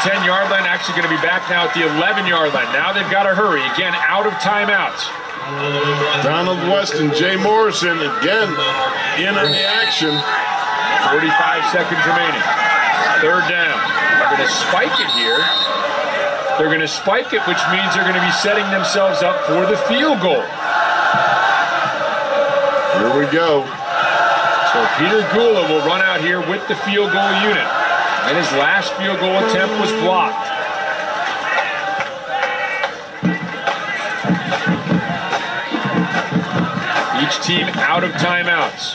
10-yard line. Actually going to be back now at the 11-yard line. Now they've got to hurry. Again, out of timeouts. Donald West and Jay Morrison again in on the action. 45 seconds remaining. Third down. They're going to spike it here. They're going to spike it, which means they're going to be setting themselves up for the field goal. Here we go. So Peter Gula will run out here with the field goal unit. And his last field goal attempt was blocked. Each team out of timeouts.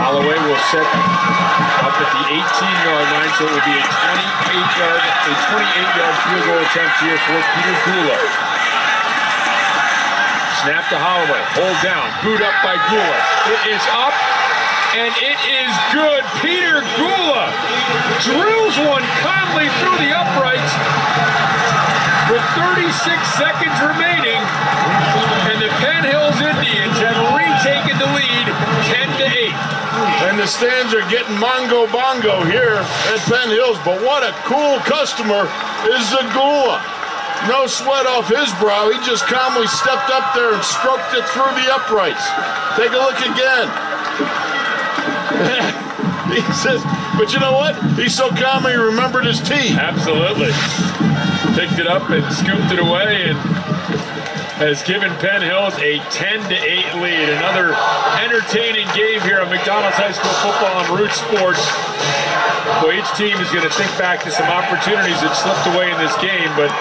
Holloway will set up at the 18-yard line, so it will be a 28-yard, a 28-yard field goal attempt here for Peter Gula. Snap to Holloway, hold down, boot up by Gula. It is up, and it is good. Peter Gula drills one calmly through the uprights with 36 seconds remaining, and the Penn Hills Indians have retaken the lead 10 to 8. And the stands are getting mongo bongo here at Penn Hills. But what a cool customer is Zagula. No sweat off his brow. He just calmly stepped up there and stroked it through the uprights. Take a look again. he says, but you know what? He's so calm he remembered his tee. Absolutely. Picked it up and scooped it away and has given Penn Hills a 10 to 8 lead. Another entertaining game here on McDonald's High School football on Root Sports. Well, each team is going to think back to some opportunities that slipped away in this game, but